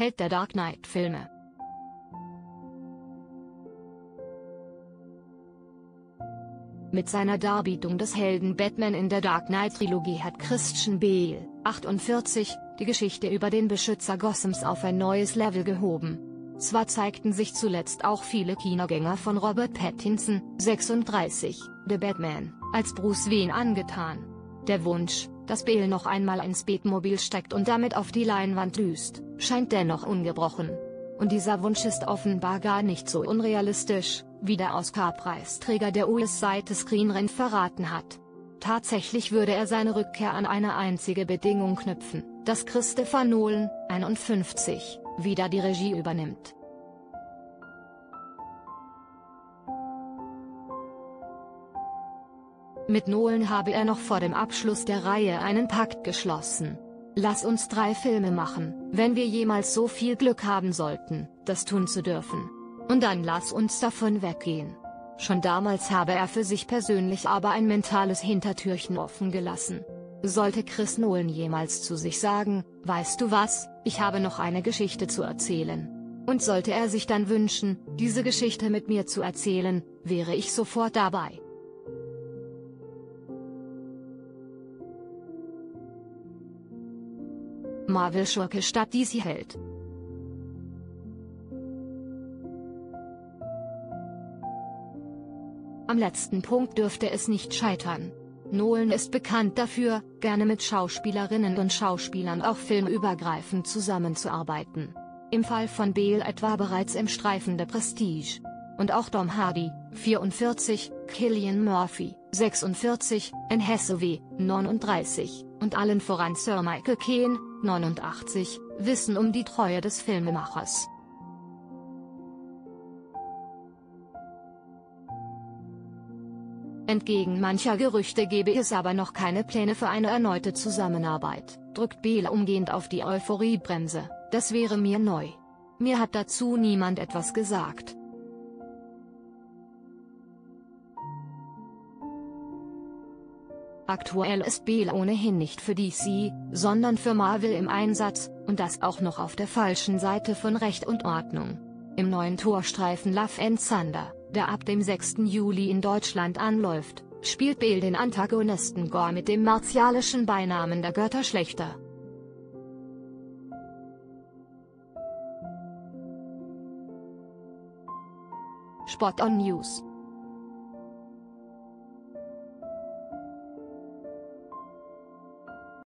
Held der Dark Knight-Filme. Mit seiner Darbietung des Helden Batman in der Dark Knight-Trilogie hat Christian Bale, 48, die Geschichte über den Beschützer Gothams auf ein neues Level gehoben. Zwar zeigten sich zuletzt auch viele Kinogänger von Robert Pattinson, 36, The Batman, als Bruce Wayne angetan. Der Wunsch, dass Bale noch einmal ins Beatmobil steigt und damit auf die Leinwand düst, scheint dennoch ungebrochen. Und dieser Wunsch ist offenbar gar nicht so unrealistisch, wie der Oscar-Preisträger der US-Seite Screen Rant verraten hat. Tatsächlich würde er seine Rückkehr an eine einzige Bedingung knüpfen, dass Christopher Nolan, 51, wieder die Regie übernimmt. Mit Nolan habe er noch vor dem Abschluss der Reihe einen Pakt geschlossen. Lass uns drei Filme machen, wenn wir jemals so viel Glück haben sollten, das tun zu dürfen. Und dann lass uns davon weggehen. Schon damals habe er für sich persönlich aber ein mentales Hintertürchen offen gelassen. Sollte Chris Nolan jemals zu sich sagen, weißt du was, ich habe noch eine Geschichte zu erzählen. Und sollte er sich dann wünschen, diese Geschichte mit mir zu erzählen, wäre ich sofort dabei. Marvel-Schurke statt DC-Held Am letzten Punkt dürfte es nicht scheitern. Nolan ist bekannt dafür, gerne mit Schauspielerinnen und Schauspielern auch filmübergreifend zusammenzuarbeiten. Im Fall von Bale etwa bereits im Streifen der Prestige. Und auch Tom Hardy, 44, Killian Murphy, 46, Anne Hathaway, 39, und allen voran Sir Michael Caine, 89, wissen um die Treue des Filmemachers. Entgegen mancher Gerüchte gebe es aber noch keine Pläne für eine erneute Zusammenarbeit, drückt Bale umgehend auf die Euphoriebremse, das wäre mir neu. Mir hat dazu niemand etwas gesagt. Aktuell ist Bale ohnehin nicht für DC, sondern für Marvel im Einsatz, und das auch noch auf der falschen Seite von Recht und Ordnung. Im neuen Torstreifen Love and Thunder der ab dem 6. Juli in Deutschland anläuft, spielt Bale den Antagonisten Gore mit dem martialischen Beinamen der Götterschlechter. Spot on News